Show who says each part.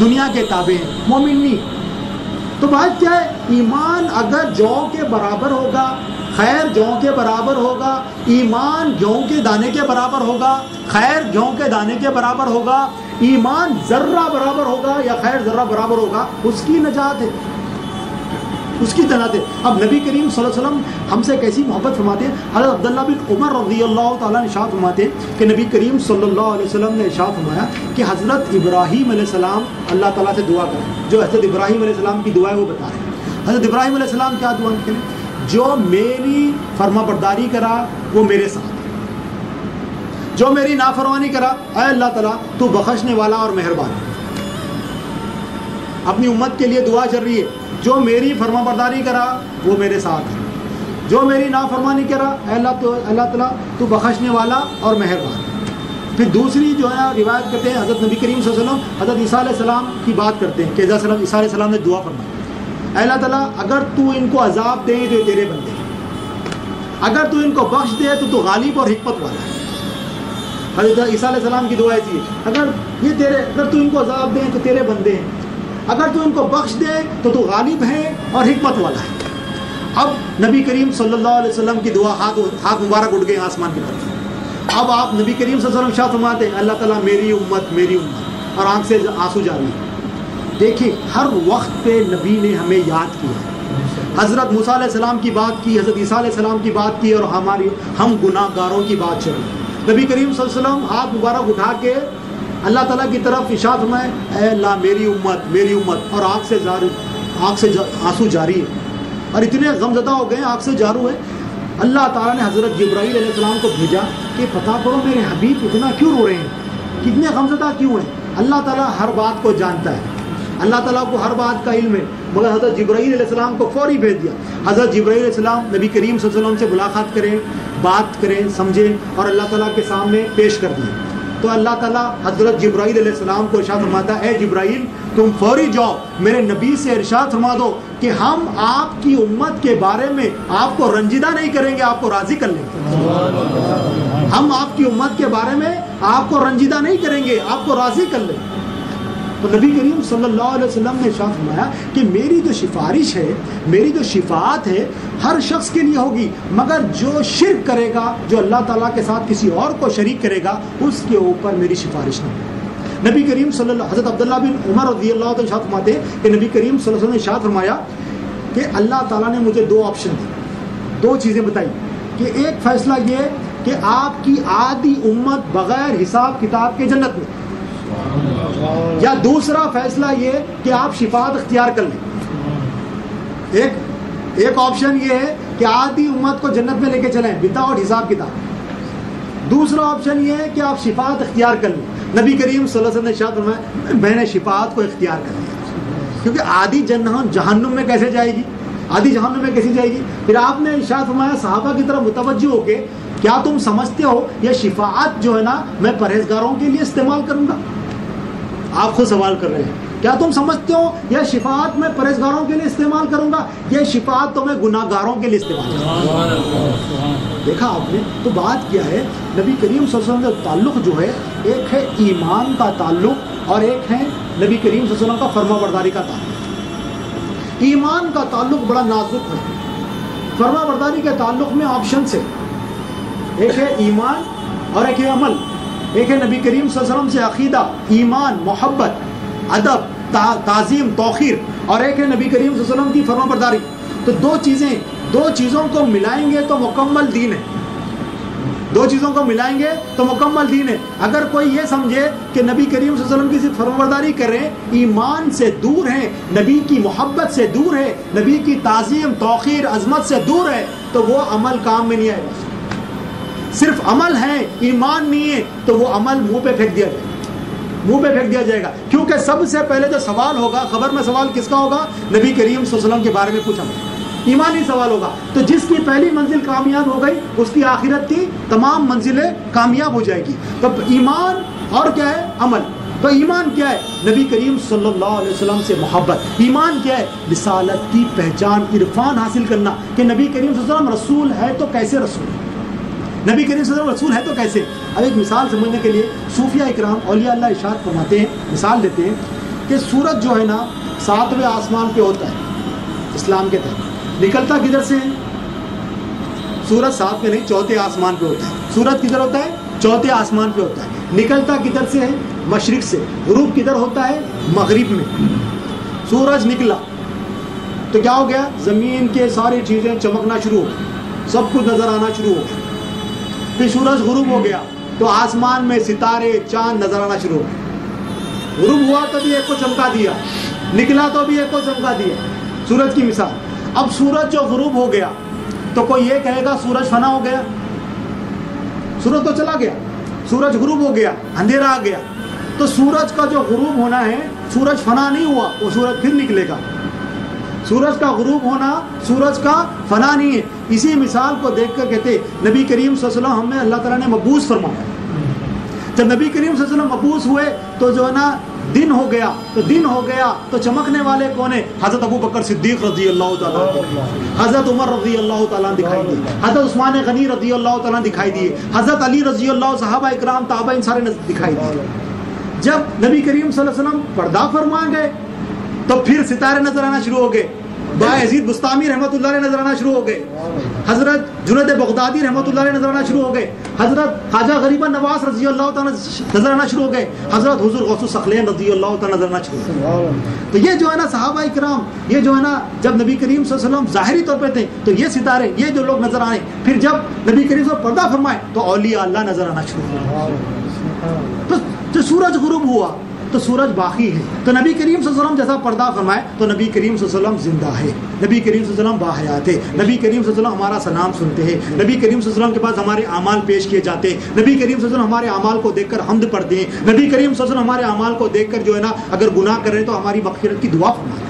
Speaker 1: دنیا کے تابع ہیں مومن نہیں۔ تو بات کیا ہے؟ ایمان اگر جو کے برابر ہوگا، خیر جو کے برابر ہوگا، ایمان گیہوں کے دانے کے برابر ہوگا، خیر گیہوں کے دانے کے برابر ہوگا، ایمان ذرہ برابر ہوگا یا خیر ذرہ برابر ہوگا، اس کی نجات ہے۔ اس کی جنات ہے اب نبی کریم صلی اللہ علیہ وسلم ہم سے کیسی محبت فرماتے ہیں؟ حضرت عبداللہ بن عمر رضی اللہ تعالیٰ نے اشاعت فرماتے ہیں کہ نبی کریم صلی اللہ علیہ وسلم نے اشاعت فرمایا کہ حضرت ابراہیم علیہ السلام اللہ تعالیٰ سے دعا کریں۔ جو حضرت ابراہیم علیہ السلام کی دعا ہے وہ بتا رہے ہیں۔ حضرت ابراہیم علیہ السلام کیا دعا کریں؟ جو میری فرما برداری کرا، وہ میرے ساتھ۔ جو میری نافرمانی کرا، اے اللہ تعالیٰ، تو بخشنے والا اور مہربان۔ اپنی امت کے لیے دعا چل رہی ہے۔ جو میری فرما برداری کرا، وہ میرے ساتھ ہے۔ جو میری نافرمانی کرا، اے اللہ تو، اللہ تعالیٰ، تو بخشنے والا اور مہربان۔ پھر دوسری جو ہے، روایت کرتے ہیں، حضرت نبی کریم صلی اللہ علیہ وسلم، حضرت عیسیٰ علیہ السلام کی بات کرتے ہیں کہ عیسیٰ علیہ السلام نے دعا فرمائی۔ اے اللہ تعالیٰ، اگر تو ان کو عذاب دے تو یہ تیرے بندے اگر تو ان کو بخش دے تو تو غالب اور حکمت والا ہے۔ حضرت عیسیٰ علیہ السلام کی دعا ایسی ہے۔ اگر یہ تیرے، اگر تو ان کو عذاب دے تو تیرے بندے ہیں۔ اگر تو ان کو بخش دے تو تو غالب ہے اور حکمت والا ہے۔ اب نبی کریم صلی اللہ علیہ وسلم کی دعا ہاتھ ہاتھ مبارک اٹھ گئے آسمان کی طرف۔ اب آپ نبی کریم صلی اللہ علیہ وسلم شاہ فرماتے ہیں، اللہ تعالیٰ میری امت میری امت۔ اور آنکھ سے آنسو جاری ہے دیکھیں، ہر وقت پہ نبی نے ہمیں یاد کیا۔ حضرت موسیٰ علیہ السلام کی بات کی، حضرت عیسیٰ علیہ السلام کی بات کی اور ہماری ہم گناہ گاروں کی بات چلی۔ نبی کریم صلی اللہ علیہ وسلم ہاتھ مبارک اٹھا کے اللہ تعالیٰ کی طرف اشاعت میں اے اللہ، میری امت میری امت، اور آگ سے جاری آگ سے آنسو جاری ہے۔ اور اتنے غم زدہ ہو گئے، آگ سے جارو ہے۔ اللہ تعالیٰ نے حضرت جبرائیل علیہ السلام کو بھیجا کہ پتہ کرو میرے حبیب اتنا کیوں رو رہے ہیں؟ کتنے غم زدہ کیوں ہیں؟ اللہ تعالیٰ ہر بات کو جانتا ہے۔ اللہ تعالیٰ کو ہر بات کا علم ہے۔ مگر حضرت جبرائیل علیہ السلام کو فوری بھیج دیا۔ حضرت جبرائیل علیہ السلام نبی کریم صلی اللہ علیہ وسلم سے ملاقات کریں، بات کریں، سمجھیں اور اللہ تعالیٰ کے سامنے پیش کر دیں۔ تو اللہ تعالیٰ حضرت جبرائیل علیہ السلام کو ارشاد فرماتا ہے، اے جبرائیل، تم فوری جاؤ، میرے نبی سے ارشاد فرما دو کہ ہم آپ کی امت کے بارے میں آپ کو رنجیدہ نہیں کریں گے، آپ کو راضی کر لیں گے۔ ہم آپ کی امت کے بارے میں آپ کو رنجیدہ نہیں کریں گے، آپ کو راضی کر لیں گے۔ تو نبی کریم صلی اللہ علیہ وسلم نے شاہ فرمایا کہ میری جو سفارش ہے، میری جو شفاعت ہے، ہر شخص کے لیے ہوگی، مگر جو شرک کرے گا، جو اللہ تعالیٰ کے ساتھ کسی اور کو شریک کرے گا، اس کے اوپر میری سفارش نہیں نبی کریم صلی اللہ، حضرت عبداللہ بن عمر رضی اللہ شاہ فرماتے ہیں کہ نبی کریم صلی اللہ علیہ وسلم نے شاہ فرمایا کہ اللہ تعالیٰ نے مجھے دو آپشن دی۔ دو چیزیں بتائی کہ ایک فیصلہ یہ کہ آپ کی آدھی امت بغیر حساب کتاب کے جنت میں۔ یا دوسرا فیصلہ یہ کہ آپ شفاعت اختیار کر لیں۔ ایک ایک آپشن یہ ہے کہ آدھی امت کو جنت میں لے کے چلیں بتا اور حساب کتاب۔ دوسرا آپشن یہ ہے کہ آپ شفاعت اختیار کر لیں۔ نبی کریم صلی اللہ علیہ وسلم نے شاہ میں نے شفاعت کو اختیار کر لیا۔ کیونکہ آدھی جنہن جہنم میں کیسے جائے گی؟ آدھی جہنم میں کیسے جائے گی؟ پھر آپ نے شاہ فرمایا، صحابہ کی طرف متوجہ ہو کے، کیا تم سمجھتے ہو یہ شفاعت جو ہے نا، میں پرہیزگاروں کے لیے استعمال کروں گا؟ آپ خود سوال کر رہے ہیں۔ کیا تم سمجھتے ہو یہ شفاعت میں پرہیزگاروں کے لیے استعمال کروں گا؟ یہ شفاعت تو میں گناہ گاروں کے لیے استعمال کروں دیکھا آپ نے؟ تو بات کیا ہے؟ نبی کریم صلی اللہ علیہ وسلم کا تعلق جو ہے ایک ہے ایمان کا تعلق اور ایک ہے نبی کریم صلی اللہ علیہ وسلم کا فرما برداری کا تعلق۔ ایمان کا تعلق بڑا نازک ہے۔ فرما برداری کے تعلق میں آپشن سے ایک ہے ایمان اور ایک ہے عمل۔ ایک ہے نبی کریم صلی اللہ علیہ وسلم سے عقیدہ، ایمان، محبت، ادب تعظیم توخیر اور ایک ہے نبی کریم صلی اللہ علیہ وسلم کی فرما برداری۔ تو دو چیزیں، دو چیزوں کو ملائیں گے تو مکمل دین ہے۔ دو چیزوں کو ملائیں گے تو مکمل دین ہے۔ اگر کوئی یہ سمجھے کہ نبی کریم صلی اللہ علیہ وسلم کی صرف فرمبرداری کریں ایمان سے دور ہیں، نبی کی محبت سے دور ہے نبی کی تعظیم توخیر عظمت سے دور ہے تو وہ عمل کام میں نہیں آئے گا۔ صرف عمل ہے، ایمان نہیں ہے، تو وہ عمل منہ پہ پھینک دیا جائے گا۔ منہ پہ پھینک دیا جائے گا۔ کیونکہ سب سے پہلے جو سوال ہوگا، خبر میں سوال کس کا ہوگا؟ نبی کریم صلی اللہ علیہ وسلم کے بارے میں پوچھا۔ ایمان ہی سوال ہوگا۔ تو جس کی پہلی منزل کامیاب ہو گئی، اس کی آخرت کی تمام منزلیں کامیاب ہو جائے گی۔ تو ایمان اور کیا ہے؟ عمل۔ تو ایمان کیا ہے؟ نبی کریم صلی اللہ علیہ وسلم سے محبت۔ ایمان کیا ہے؟ رسالت کی پہچان، عرفان حاصل کرنا کہ نبی کریم صلی اللہ علیہ وسلم رسول ہے تو کیسے رسول ہے نبی کریم صلی اللہ علیہ وسلم رسول ہے تو کیسے؟ اب ایک مثال سمجھنے کے لیے صوفیہ اکرام، اولیاء اللہ اشاد فرماتے ہیں، مثال دیتے ہیں کہ سورج جو ہے نا ساتویں آسمان پہ ہوتا ہے، اسلام کے تحت۔ نکلتا کدھر سے؟ ہے سورج سات پہ نہیں، چوتھے آسمان پہ ہوتا ہے۔ سورج کدھر ہوتا ہے؟ چوتھے آسمان پہ ہوتا ہے۔ نکلتا کدھر سے؟ ہے مشرق سے۔ غروب کدھر ہوتا ہے؟ مغرب میں۔ سورج نکلا۔ تو کیا ہو گیا؟ زمین کے ساری چیزیں چمکنا شروع ہو گئی۔ سب کچھ نظر آنا شروع ہو گیا۔ پھر سورج غروب ہو گیا تو آسمان میں ستارے چاند نظر آنا شروع ہو غروب ہوا تو بھی ایک کو چمکا دیا، نکلا تو بھی ایک کو چمکا دیا۔ سورج کی مثال۔ اب سورج جو غروب ہو گیا تو کوئی یہ کہے گا سورج فنا ہو گیا؟ سورج تو چلا گیا۔ سورج غروب ہو گیا، اندھیرا آ گیا۔ تو سورج کا جو غروب ہونا ہے، سورج فنا نہیں ہوا، وہ سورج پھر نکلے گا۔ سورج کا غروب ہونا سورج کا فنا نہیں ہے۔ اسی مثال کو دیکھ کر کہتے نبی کریم صلی اللہ علیہ وسلم ہمیں اللہ تعالیٰ نے مبوس فرمایا۔ جب نبی کریم صلی اللہ علیہ وسلم مبوس ہوئے تو جو ہے نا، دن ہو گیا۔ تو دن ہو گیا، تو چمکنے والے کون ہیں؟ حضرت ابو بکر صدیق رضی اللہ تعالیٰ حضرت عمر رضی اللہ تعالیٰ دکھائی دی۔ حضرت عثمان غنی رضی اللہ تعالیٰ دکھائی دیے حضرت علی رضی اللہ، صحابہ اکرام تابع ان سارے دکھائی دیے جب نبی کریم صلی اللہ علیہ وسلم پردہ فرما گئے تو پھر ستارے نظر آنا شروع ہو گئے۔ با عزیز بستامی رحمۃ اللہ علیہ نظر آنا شروع ہو گئے۔ حضرت جنید بغدادی رحمۃ اللہ علیہ نظر آنا شروع ہو گئے۔ حضرت خواجہ غریبہ نواز رضی اللہ تعالیٰ نظر آنا شروع ہو گئے۔ حضرت حضور غوث السخلین رضی اللہ تعالیٰ نظر آنا شروع ہو گئے۔ تو یہ جو ہے نا صحابہ کرام یہ جو ہے نا جب نبی کریم صلی اللہ علیہ وسلم ظاہری طور پہ تھے، تو یہ ستارے، یہ جو لوگ نظر آئے، پھر جب نبی کریم صلی اللہ علیہ وسلم پردہ فرمائے، تو اولیاء اللہ نظر آنا شروع ہو تو سورج غروب ہوا۔ تو سورج باقی ہے۔ تو نبی کریم صلی اللہ علیہ وسلم جیسا پردہ فرمائے، تو نبی کریم صلی اللہ علیہ وسلم زندہ ہے۔ نبی کریم صلی اللہ علیہ وسلم باحیات ہے نبی کریم صلی اللہ علیہ وسلم ہمارا سلام سنتے ہیں۔ نبی کریم صلی اللہ علیہ وسلم کے پاس ہمارے اعمال پیش کیے جاتے ہیں۔ نبی کریم صلی اللہ علیہ وسلم ہمارے اعمال کو دیکھ کر حمد پڑھتے ہیں۔ نبی کریم صلی اللہ علیہ وسلم ہمارے اعمال کو دیکھ کر جو ہے نا، اگر گناہ کر رہے تو ہماری مغفرت کی دعا فرماتے ہیں۔